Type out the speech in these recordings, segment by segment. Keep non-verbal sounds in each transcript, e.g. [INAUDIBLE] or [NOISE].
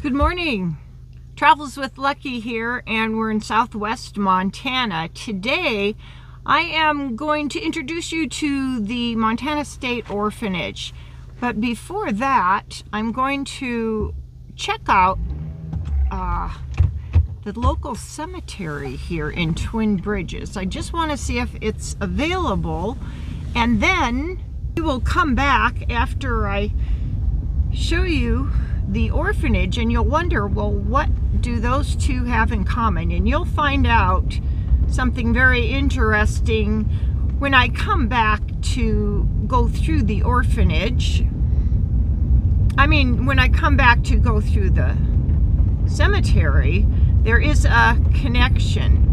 Good morning. Travels with Lucky here, and we're in southwest Montana. Today, I am going to introduce you to the Montana State Orphanage. But before that, I'm going to check out uh, the local cemetery here in Twin Bridges. I just want to see if it's available, and then we will come back after I show you the orphanage and you'll wonder, well, what do those two have in common? And you'll find out something very interesting when I come back to go through the orphanage. I mean, when I come back to go through the cemetery, there is a connection.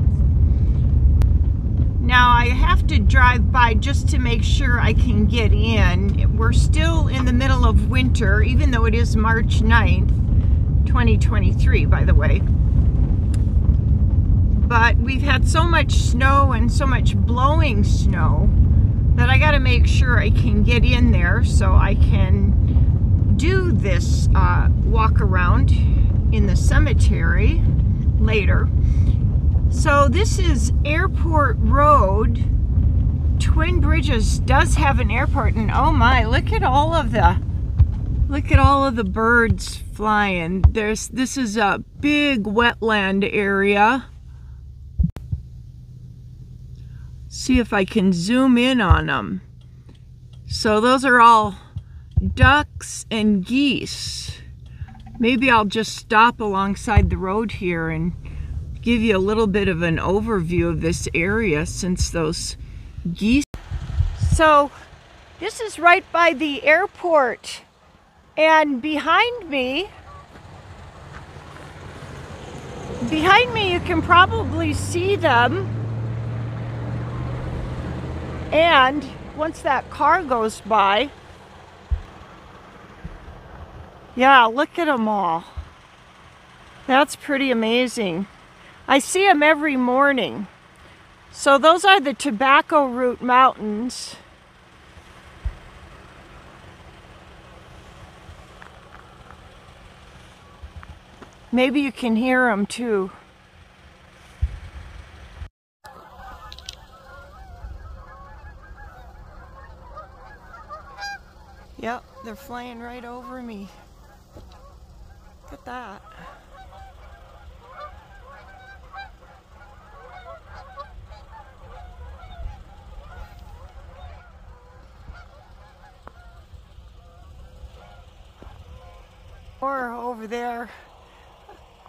Now I have to drive by just to make sure I can get in. We're still in the middle of winter, even though it is March 9th, 2023, by the way. But we've had so much snow and so much blowing snow that I got to make sure I can get in there so I can do this uh, walk around in the cemetery later. So this is Airport Road. Twin Bridges does have an airport and oh my, look at all of the look at all of the birds flying. There's this is a big wetland area. See if I can zoom in on them. So those are all ducks and geese. Maybe I'll just stop alongside the road here and give you a little bit of an overview of this area since those geese. So this is right by the airport and behind me behind me you can probably see them. And once that car goes by yeah look at them all. That's pretty amazing I see them every morning. So those are the Tobacco Root Mountains. Maybe you can hear them too. Yep, they're flying right over me. Look at that. Or over there,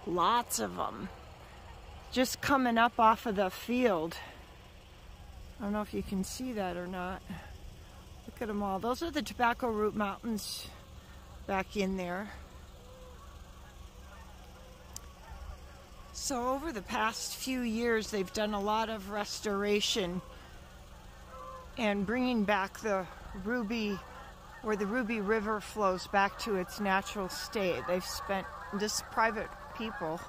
lots of them. Just coming up off of the field. I don't know if you can see that or not. Look at them all. Those are the Tobacco Root Mountains back in there. So over the past few years, they've done a lot of restoration and bringing back the ruby where the Ruby River flows back to its natural state. They've spent, this private people,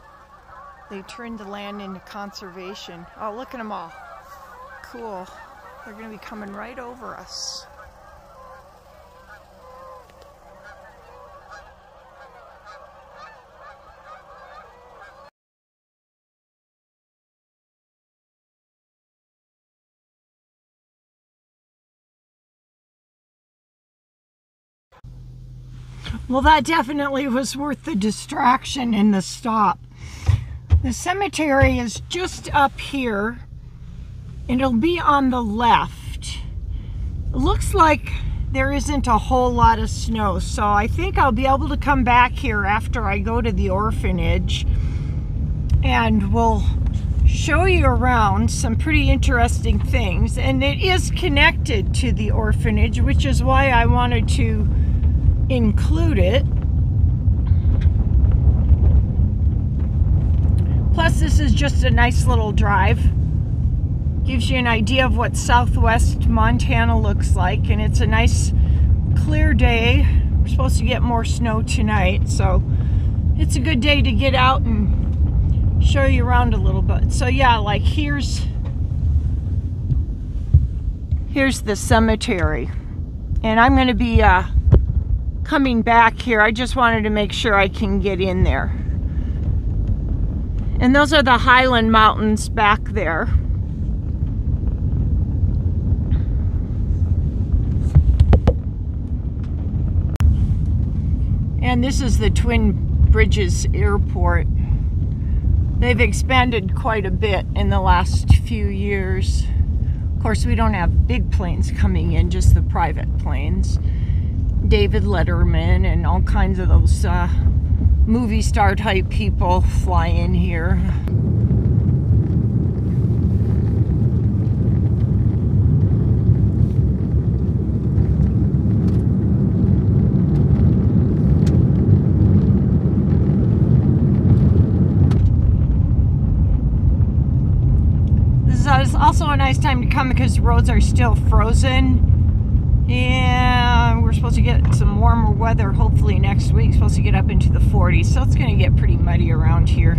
they turned the land into conservation. Oh, look at them all. Cool. They're going to be coming right over us. Well, that definitely was worth the distraction and the stop. The cemetery is just up here, and it'll be on the left. Looks like there isn't a whole lot of snow, so I think I'll be able to come back here after I go to the orphanage, and we'll show you around some pretty interesting things. And it is connected to the orphanage, which is why I wanted to include it. Plus, this is just a nice little drive. Gives you an idea of what southwest Montana looks like, and it's a nice clear day. We're supposed to get more snow tonight, so it's a good day to get out and show you around a little bit. So yeah, like here's here's the cemetery, and I'm going to be uh, coming back here. I just wanted to make sure I can get in there. And those are the Highland Mountains back there. And this is the Twin Bridges Airport. They've expanded quite a bit in the last few years. Of course, we don't have big planes coming in, just the private planes. David Letterman and all kinds of those uh, movie star type people fly in here. This is also a nice time to come because the roads are still frozen. And we're supposed to get some warmer weather hopefully next week. Supposed to get up into the 40s. So it's going to get pretty muddy around here.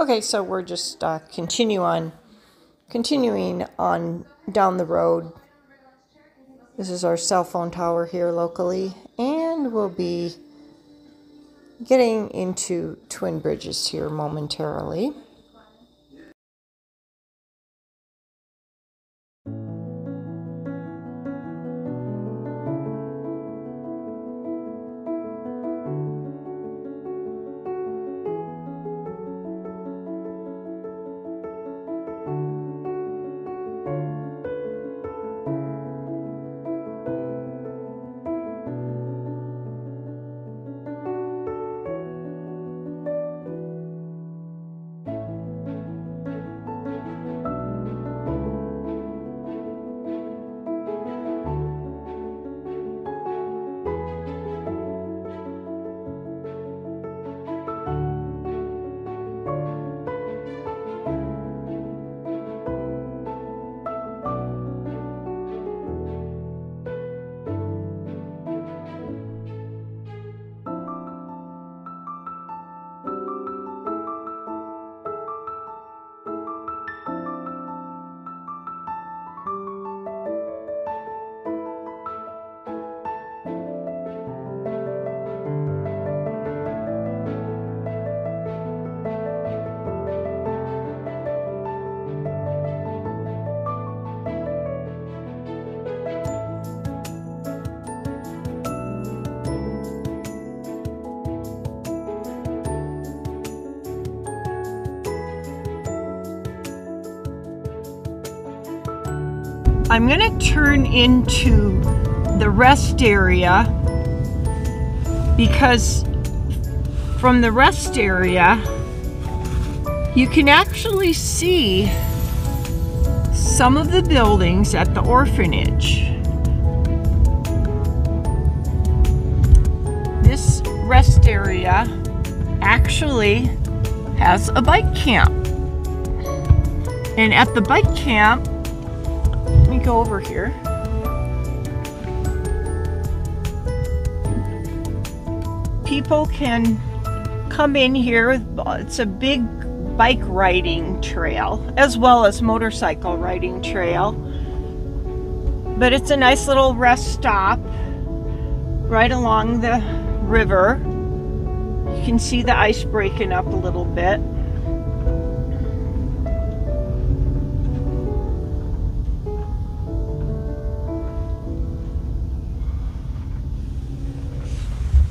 Okay, so we're just uh, continue on, continuing on down the road. This is our cell phone tower here locally, and we'll be getting into Twin Bridges here momentarily. I'm going to turn into the rest area because from the rest area you can actually see some of the buildings at the orphanage. This rest area actually has a bike camp. And at the bike camp, me go over here. People can come in here. It's a big bike riding trail as well as motorcycle riding trail. But it's a nice little rest stop right along the river. You can see the ice breaking up a little bit.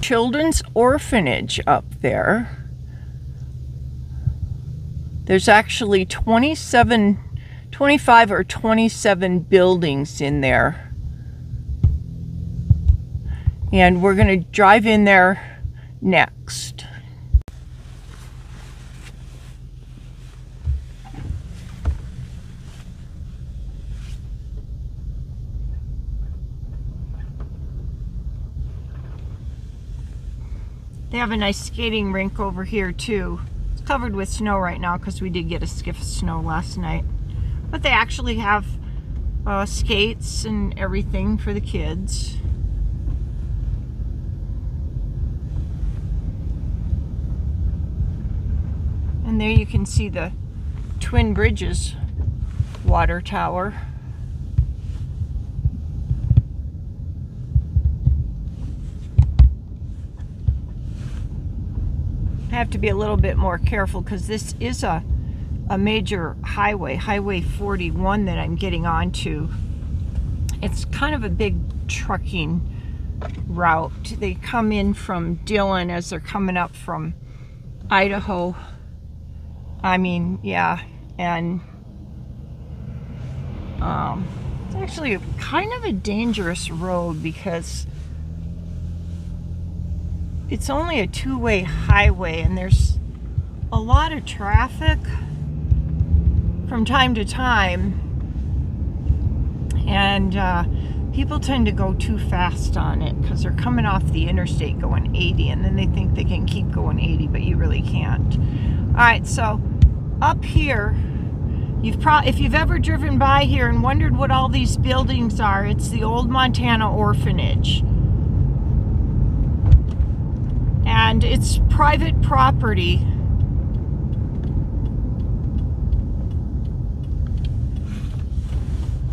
Children's orphanage up there. There's actually 27, 25 or 27 buildings in there. And we're going to drive in there next. They have a nice skating rink over here too. It's covered with snow right now because we did get a skiff of snow last night. But they actually have uh, skates and everything for the kids. And there you can see the Twin Bridges water tower. Have to be a little bit more careful because this is a, a major highway, Highway 41 that I'm getting onto. It's kind of a big trucking route. They come in from Dillon as they're coming up from Idaho. I mean, yeah, and um, it's actually kind of a dangerous road because it's only a two-way highway and there's a lot of traffic from time to time. And uh, people tend to go too fast on it because they're coming off the interstate going 80 and then they think they can keep going 80 but you really can't. All right so up here you've pro if you've ever driven by here and wondered what all these buildings are it's the old Montana orphanage and it's private property.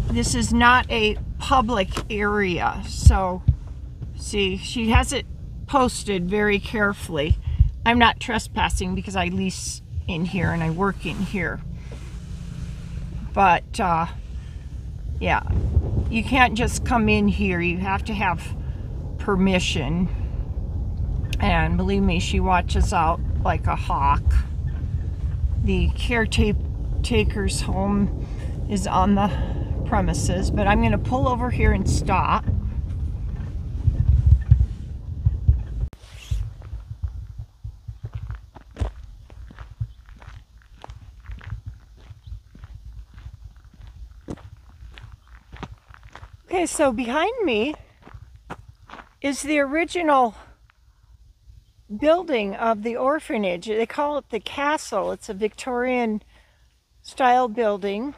This is not a public area, so see, she has it posted very carefully. I'm not trespassing because I lease in here and I work in here. But, uh, yeah, you can't just come in here. You have to have permission. And believe me, she watches out like a hawk. The caretaker's home is on the premises, but I'm going to pull over here and stop. Okay, so behind me is the original building of the orphanage. They call it the castle. It's a Victorian style building.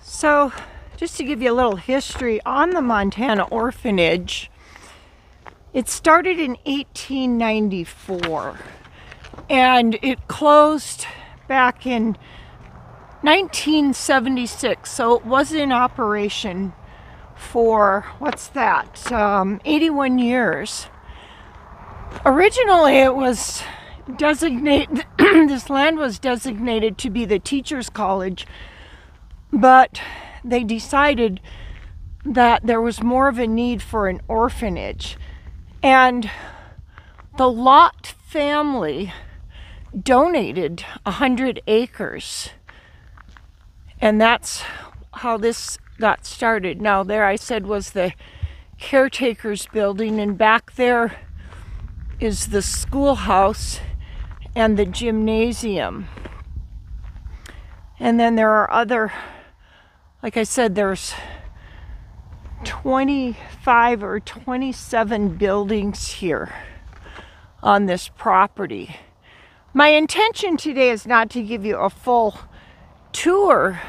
So, just to give you a little history on the Montana orphanage, it started in 1894 and it closed back in 1976, so it was in operation for what's that um, 81 years. Originally it was designated [CLEARS THROAT] this land was designated to be the teachers college but they decided that there was more of a need for an orphanage. And the Lott family donated 100 acres. And that's how this got started. Now, there I said was the caretaker's building, and back there is the schoolhouse and the gymnasium. And then there are other, like I said, there's 25 or 27 buildings here on this property. My intention today is not to give you a full tour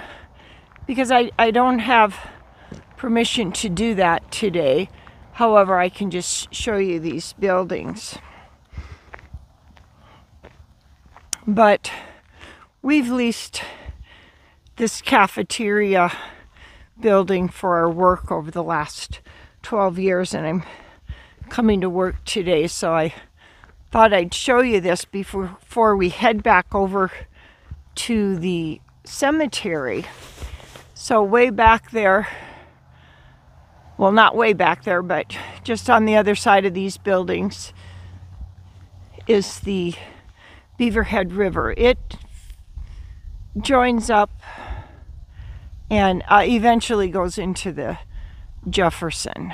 because I, I don't have permission to do that today. However, I can just show you these buildings. But we've leased this cafeteria building for our work over the last 12 years and I'm coming to work today so I thought I'd show you this before, before we head back over to the cemetery. So way back there, well not way back there, but just on the other side of these buildings is the Beaverhead River. It joins up and uh, eventually goes into the Jefferson.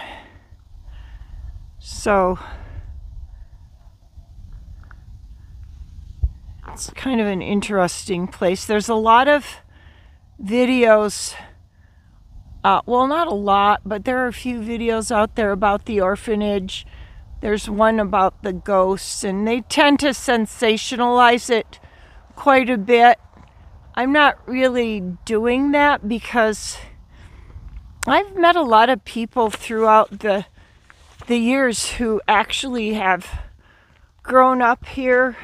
So it's kind of an interesting place. There's a lot of videos. Uh, well, not a lot, but there are a few videos out there about the orphanage. There's one about the ghosts, and they tend to sensationalize it quite a bit. I'm not really doing that because I've met a lot of people throughout the the years who actually have grown up here.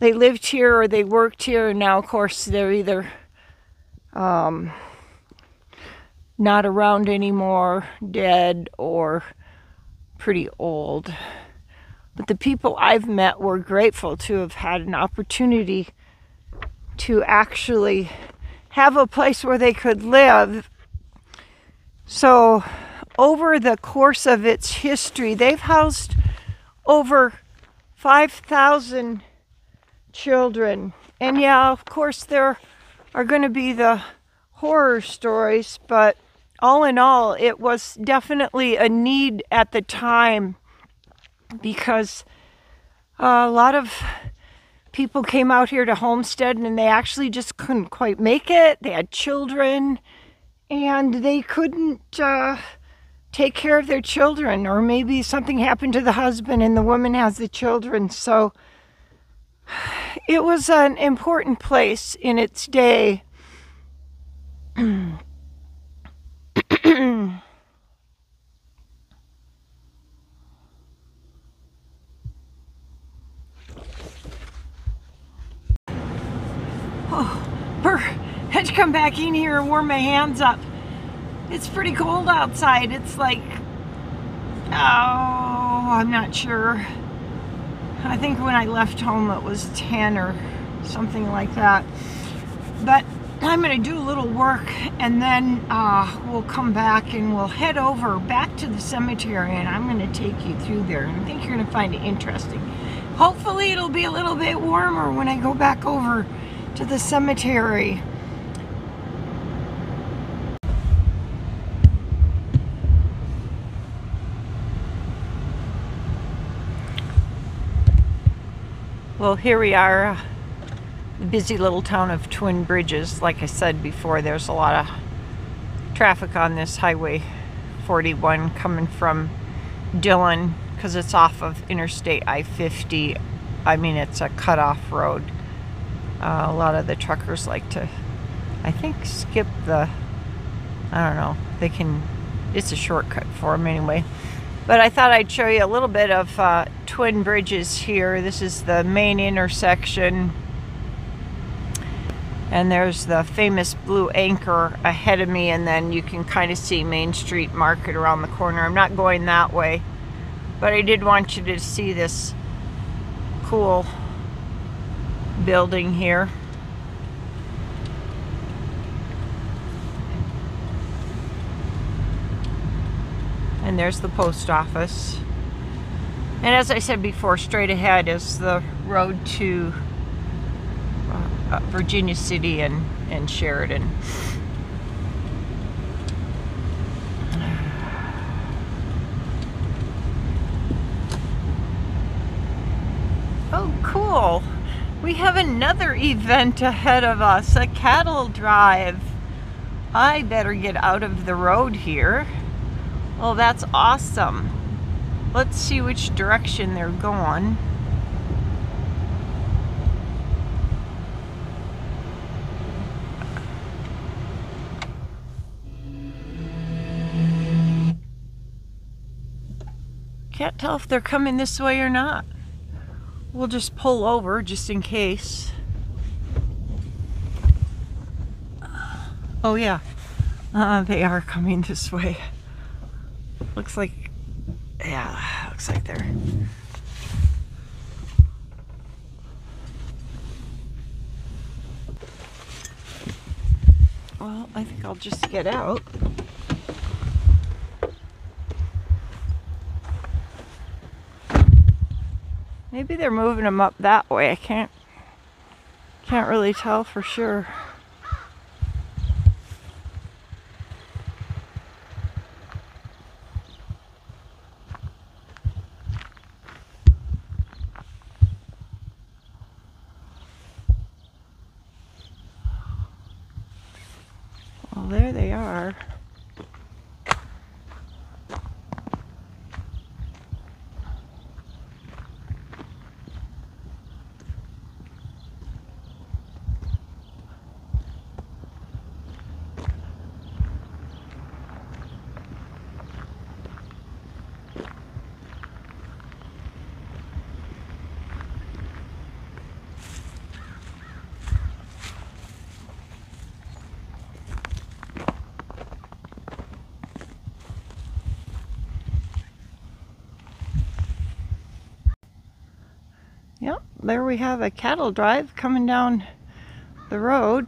They lived here or they worked here, and now, of course, they're either um, not around anymore, dead, or pretty old. But the people I've met were grateful to have had an opportunity to actually have a place where they could live. So, over the course of its history, they've housed over 5,000 children. And yeah, of course, there are going to be the horror stories, but all in all, it was definitely a need at the time because a lot of people came out here to homestead and they actually just couldn't quite make it. They had children and they couldn't uh, take care of their children, or maybe something happened to the husband and the woman has the children. So it was an important place in its day. [CLEARS THROAT] oh, per, had to come back in here and warm my hands up. It's pretty cold outside. It's like, oh, I'm not sure. I think when I left home it was 10 or something like that. But I'm going to do a little work and then uh, we'll come back and we'll head over back to the cemetery and I'm going to take you through there. And I think you're going to find it interesting. Hopefully it'll be a little bit warmer when I go back over to the cemetery. Well, here we are, the busy little town of Twin Bridges. Like I said before, there's a lot of traffic on this Highway 41 coming from Dillon because it's off of Interstate I-50. I mean, it's a cutoff road. Uh, a lot of the truckers like to, I think, skip the, I don't know, they can, it's a shortcut for them anyway. But I thought I'd show you a little bit of uh, Twin Bridges here. This is the main intersection. And there's the famous blue anchor ahead of me and then you can kind of see Main Street Market around the corner. I'm not going that way, but I did want you to see this cool building here. and there's the post office. And as I said before, straight ahead is the road to uh, Virginia City and, and Sheridan. [SIGHS] Oh, cool. We have another event ahead of us, a cattle drive. I better get out of the road here. Well, that's awesome. Let's see which direction they're going. Can't tell if they're coming this way or not. We'll just pull over just in case. Oh yeah, uh, they are coming this way. Looks like, yeah, looks like they're. Well, I think I'll just get out. Maybe they're moving them up that way. I can't can't really tell for sure. There we have a cattle drive coming down the road.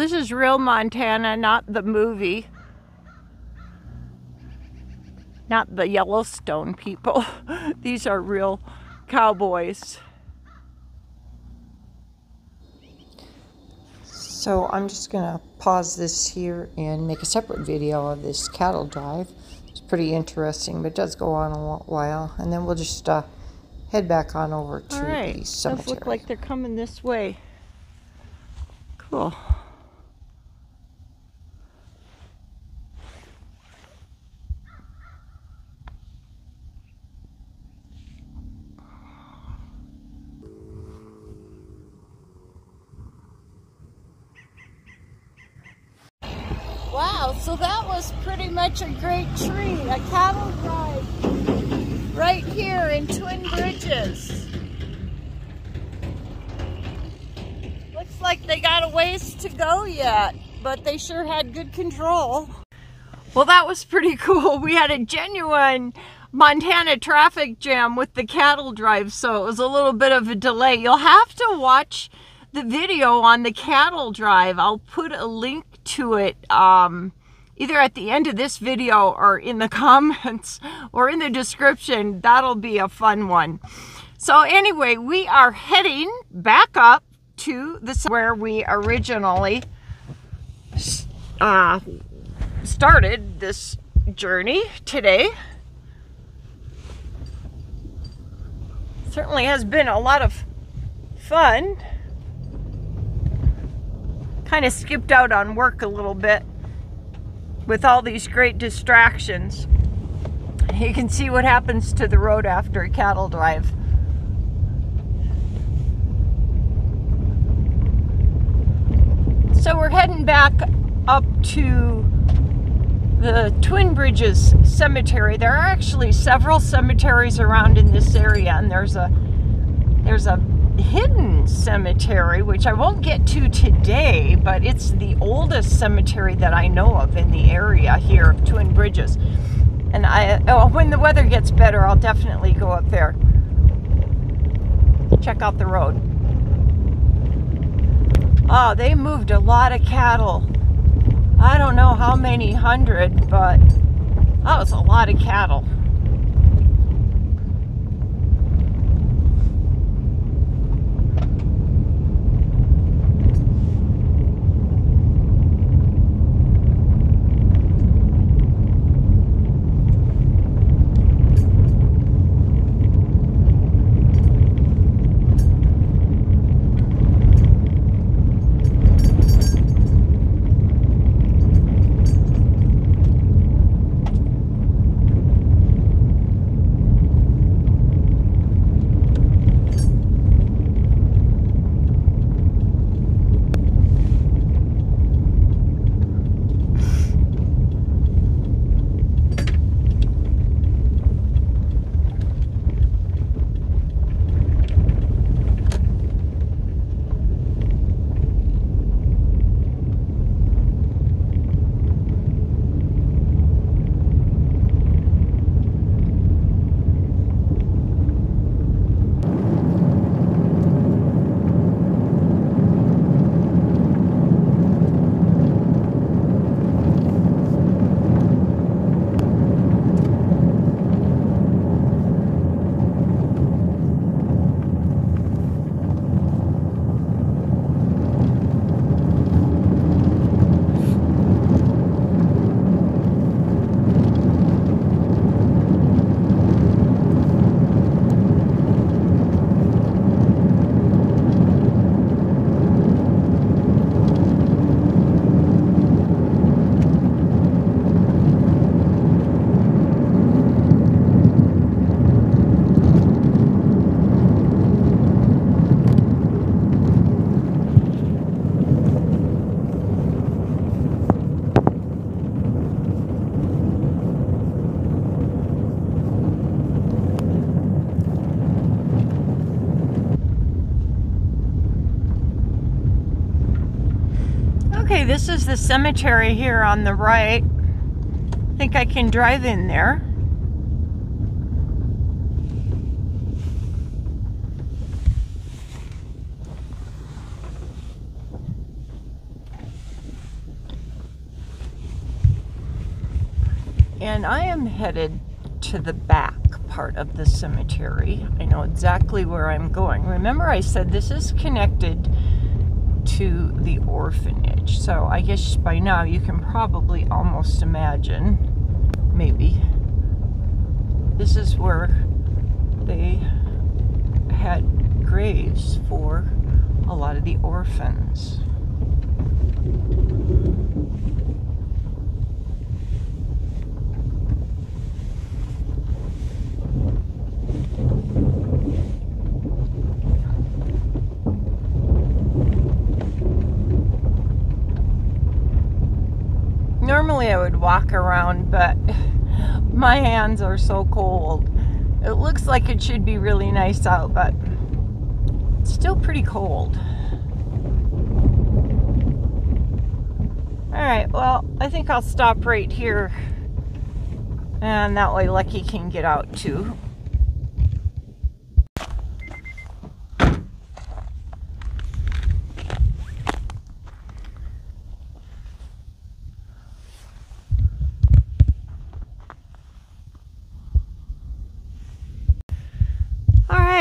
This is real Montana, not the movie. Not the Yellowstone people. [LAUGHS] These are real cowboys. So I'm just going to pause this here and make a separate video of this cattle drive. It's pretty interesting, but it does go on a while. And then we'll just uh, head back on over to right. the cemetery. Does look like they're coming this way. Cool. Wow, so that was pretty much a great tree, a cattle drive right here in Twin Bridges. Looks like they got a ways to go yet, but they sure had good control. Well, that was pretty [LAUGHS] cool. We had a genuine Montana traffic jam with the cattle drive, so it was a little bit of a delay. You'll have to watch the video on the cattle drive. I'll put a link to it um, either at the end of this video or in the [LAUGHS] comments or in the description. That'll be a fun one. So anyway, we are heading back up to the where we originally uh, started this journey today. Certainly has been a lot of fun kind of skipped out on work a little bit with all these great distractions. You can see what happens to the road after a cattle drive. So we're heading back up to the Twin Bridges Cemetery. There are actually several cemeteries around in this area and there's a there's a hidden cemetery, which I won't get to today, but it's the oldest cemetery that I know of in the area here of Twin Bridges. And I, oh, when the weather gets better, I'll definitely go up there. Check out the road. Oh, they moved a lot of cattle. I don't know how many hundred, but that was a lot of cattle. Cemetery here on the right. I think I can drive in there. And I am headed to the back part of the cemetery. I know exactly where I'm going. Remember I said this is connected to the orphanage. So I guess by now you can probably almost imagine, maybe, this is where they had graves for a lot of the orphans. Normally I would walk around, but my hands are so cold. It looks like it should be really nice out, but it's still pretty cold. Alright, well, I think I'll stop right here. And that way Lucky can get out too.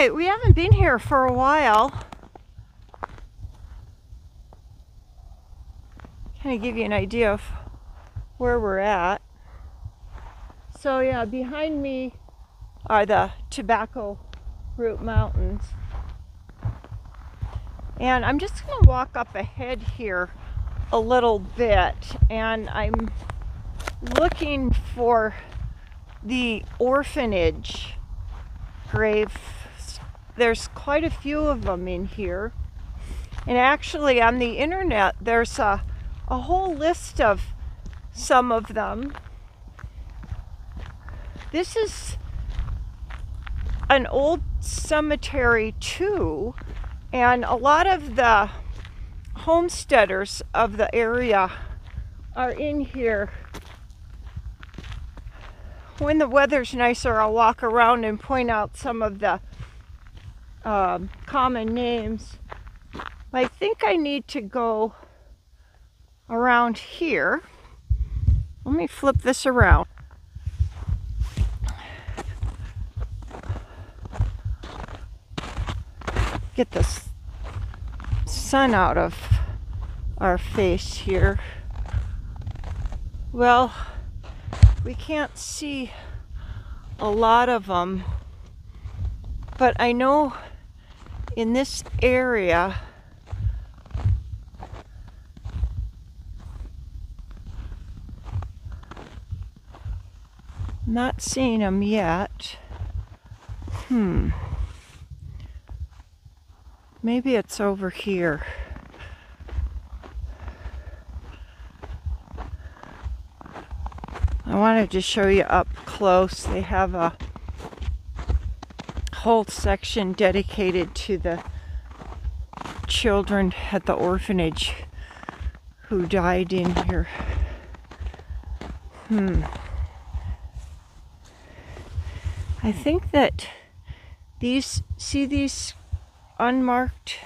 We haven't been here for a while. Kind of give you an idea of where we're at. So yeah, behind me are the Tobacco Root Mountains. And I'm just to walk up ahead here a little bit and I'm looking for the orphanage grave there's quite a few of them in here. And actually on the internet, there's a, a whole list of some of them. This is an old cemetery too. And a lot of the homesteaders of the area are in here. When the weather's nicer, I'll walk around and point out some of the um, common names. I think I need to go around here. Let me flip this around. Get the sun out of our face here. Well, we can't see a lot of them, but I know in this area not seeing them yet. Hmm. Maybe it's over here. I wanted to show you up close. They have a whole section dedicated to the children at the orphanage who died in here. Hmm. I think that these, see these unmarked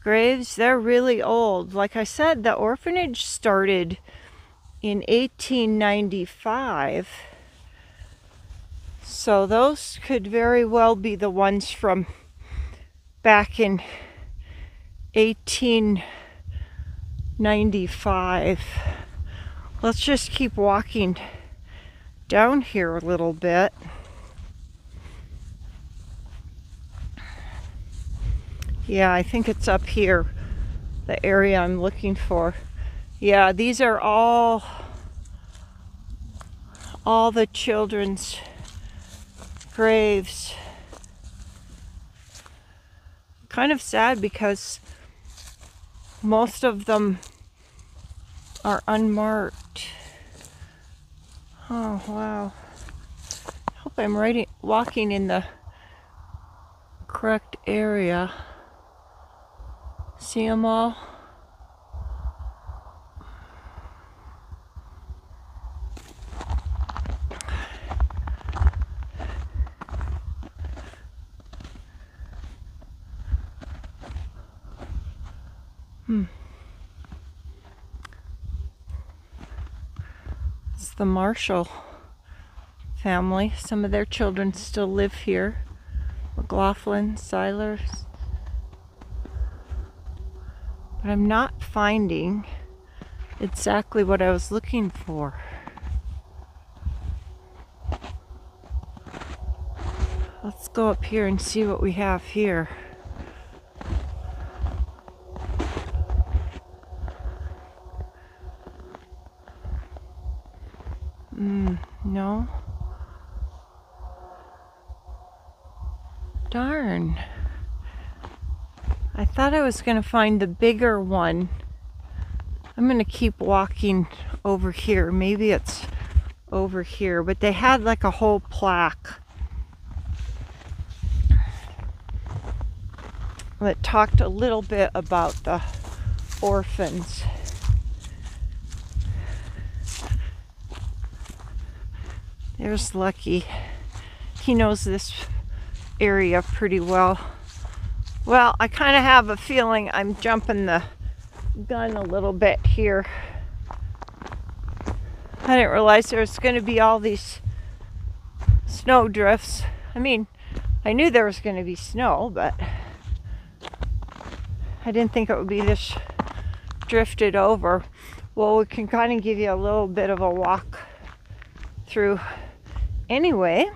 graves? They're really old. Like I said, the orphanage started in 1895 so those could very well be the ones from back in 1895. Let's just keep walking down here a little bit. Yeah, I think it's up here, the area I'm looking for. Yeah, these are all all the children's graves. Kind of sad because most of them are unmarked. Oh, wow. I Hope I'm riding, walking in the correct area. See them all? The Marshall family. Some of their children still live here. McLaughlin, Silers. But I'm not finding exactly what I was looking for. Let's go up here and see what we have here. Thought I was going to find the bigger one. I'm going to keep walking over here. Maybe it's over here. But they had like a whole plaque that talked a little bit about the orphans. There's Lucky. He knows this area pretty well. Well, I kind of have a feeling I'm jumping the gun a little bit here. I didn't realize there was going to be all these snow drifts. I mean, I knew there was going to be snow, but I didn't think it would be this drifted over. Well, we can kind of give you a little bit of a walk through anyway.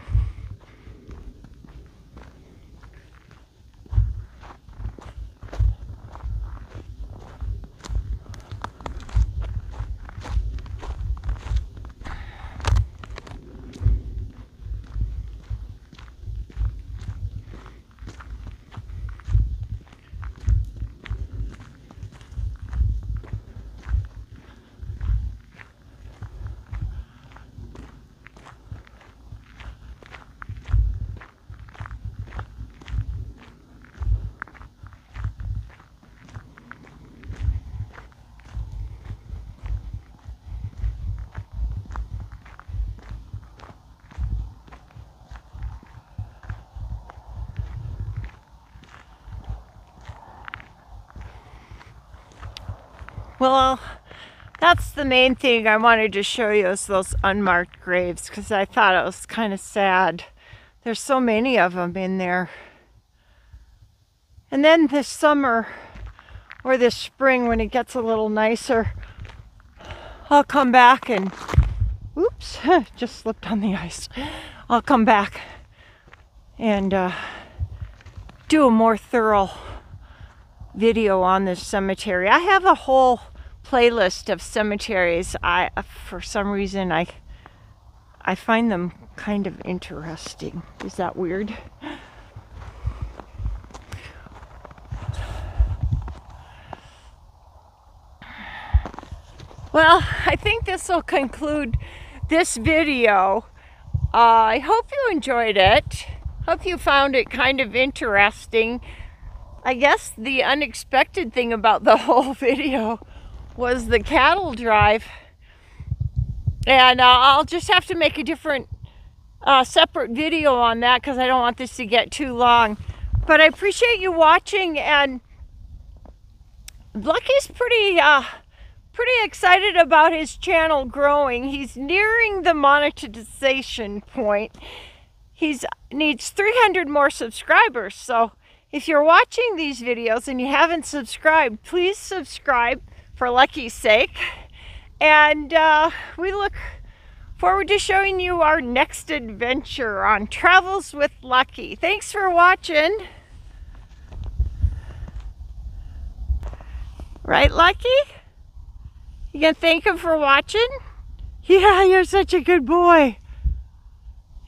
Well, that's the main thing I wanted to show you is those unmarked graves because I thought it was kind of sad. There's so many of them in there. And then this summer or this spring when it gets a little nicer, I'll come back and, oops, [LAUGHS] just slipped on the ice. I'll come back and uh, do a more thorough video on this cemetery. I have a whole playlist of cemeteries. I, for some reason, I, I find them kind of interesting. Is that weird? Well, I think this will conclude this video. Uh, I hope you enjoyed it. Hope you found it kind of interesting. I guess the unexpected thing about the [LAUGHS] whole video was the cattle drive. And uh, I'll just have to make a different uh, separate video on that because I don't want this to get too long. But I appreciate you watching and Lucky's pretty uh, pretty excited about his channel growing. He's nearing the monetization point. He's needs 300 more subscribers. So if you're watching these videos and you haven't subscribed, please subscribe for Lucky's sake. And uh, we look forward to showing you our next adventure on Travels with Lucky. Thanks for watching. Right, Lucky? You gonna thank him for watching? Yeah, you're such a good boy.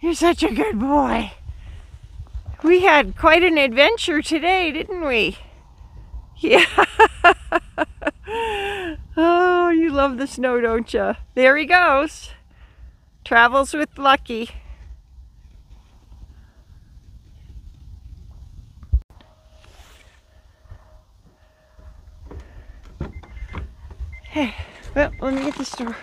You're such a good boy. We had quite an adventure today, didn't we? [LAUGHS] Yeah. oh, you love the snow, don't you? There he goes. Travels with Lucky. Hey, well, let me get the store.